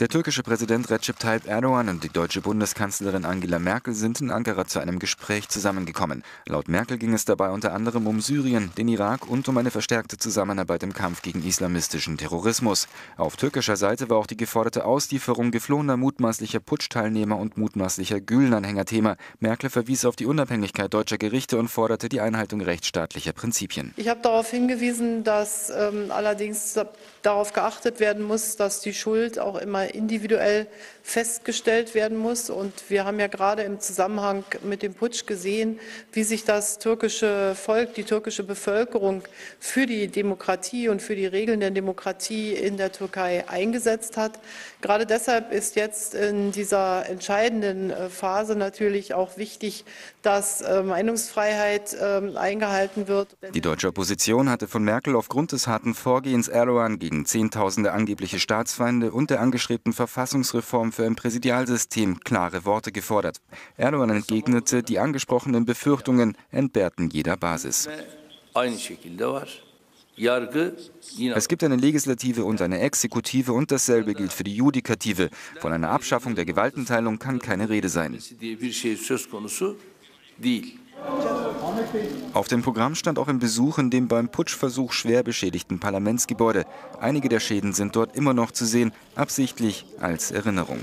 Der türkische Präsident Recep Tayyip Erdogan und die deutsche Bundeskanzlerin Angela Merkel sind in Ankara zu einem Gespräch zusammengekommen. Laut Merkel ging es dabei unter anderem um Syrien, den Irak und um eine verstärkte Zusammenarbeit im Kampf gegen islamistischen Terrorismus. Auf türkischer Seite war auch die geforderte Auslieferung geflohener mutmaßlicher Putschteilnehmer und mutmaßlicher Gülenanhänger Thema. Merkel verwies auf die Unabhängigkeit deutscher Gerichte und forderte die Einhaltung rechtsstaatlicher Prinzipien. Ich habe darauf hingewiesen, dass ähm, allerdings darauf geachtet werden muss, dass die Schuld auch immer individuell festgestellt werden muss. Und wir haben ja gerade im Zusammenhang mit dem Putsch gesehen, wie sich das türkische Volk, die türkische Bevölkerung für die Demokratie und für die Regeln der Demokratie in der Türkei eingesetzt hat. Gerade deshalb ist jetzt in dieser entscheidenden äh, Phase natürlich auch wichtig, dass äh, Meinungsfreiheit ähm, eingehalten wird. Die deutsche Opposition hatte von Merkel aufgrund des harten Vorgehens Erdogan gegen Zehntausende angebliche Staatsfeinde und der angestrebten Verfassungsreform für ein Präsidialsystem klare Worte gefordert. Erdogan entgegnete, die angesprochenen Befürchtungen entbehrten jeder Basis. Es gibt eine Legislative und eine Exekutive und dasselbe gilt für die Judikative. Von einer Abschaffung der Gewaltenteilung kann keine Rede sein. Auf dem Programm stand auch ein Besuch in dem beim Putschversuch schwer beschädigten Parlamentsgebäude. Einige der Schäden sind dort immer noch zu sehen, absichtlich als Erinnerung.